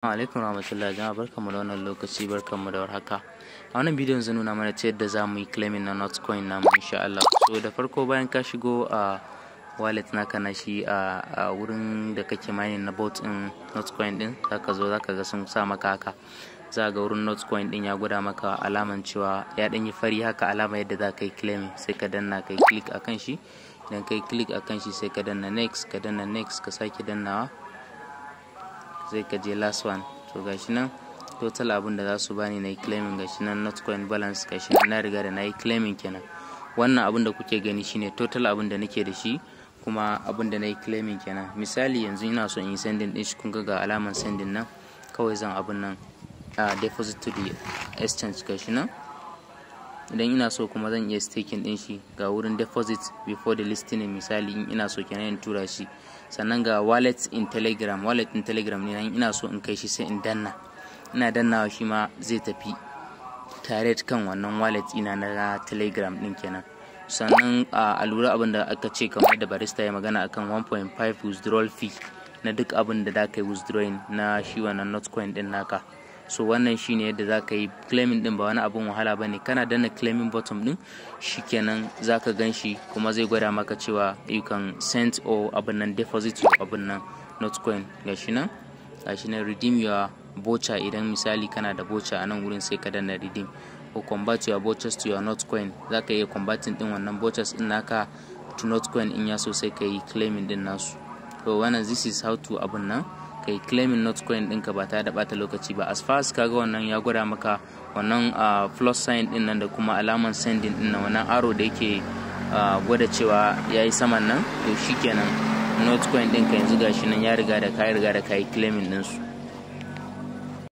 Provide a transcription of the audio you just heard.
alaikum rahmatullahi jama'a barkanmu da wannan lokaci barkanmu da warhaka. A wannan bidiyon zan nuna mana ta yadda za mu yi claiming na notcoin namu insha Allah. So da farko bayan ka shigo a wallet naka na shi a wurin da kake mining na bot din notcoin din zaka zo zaka ga sun sa maka haka. Za ga wurin notcoin din ya gwada maka alaman cewa ya dan yi fari haka alama yadda za ka yi claiming sai ka danna kai click akan shi. Idan kai click akan shi sai ka danna next ka danna next ka sake dannawa. Zai ka je last one. To gashi nan total abin da za su bani na yi claiming gashi nan notcoin balance gashi nan na riga da na yi claiming kenan. Wannan abin da kuke gani shine total abin da nake da shi kuma abin da na yi claiming kenan. Misali yanzu ina so in yi sending din shi kun ga alaman sending nan kawai zan abin nan a deposit to the exchange gashi nan. Idan ina so kuma zan iya staking din shi ga wurin deposit before the listing misali in ina so kenan in tura shi. Sannan ga wallet in telegram wallet in telegram ne ina so in kai shi sai in danna. Ina dannawa shi ma zai tafi tare kan wannan wallet ina na telegram din kenan. Sannan a lura abin da aka ce kamar da barista ya magana akan 1.5 withdrawal fee na duk abin da za ka withdrawing na shi wannan notcoin din naka. So wannan shine yadda za ka yi claiming din ba wani abun wahala ba ne. Kana danna claiming button din shikenan za ka gan shi kuma zai gwada maka cewa you can send or abin nan deposit your abin nan notcoin gashi nan gashi nan redeem your voucher. Idan misali kana da voucher a nan wurin sai ka danna redeem. Ko convert your vouchers to your notcoin za ka iya converting din wannan vouchers din naka to notcoin in ya so sai ka yi claiming din nasu. So wannan this is how to nan. Kai claiming notcoin ɗinka ba tare da bata lokaci ba. As far as kaga wannan ya gwada maka wannan plus sign ɗin nan da kuma alaman sending ɗin nan wannan arrow da yake gwada cewa ya yi saman nan to shikenan notcoin ɗinka yanzu gashi nan ya riga da ka riga da ka yi claiming ɗinsu.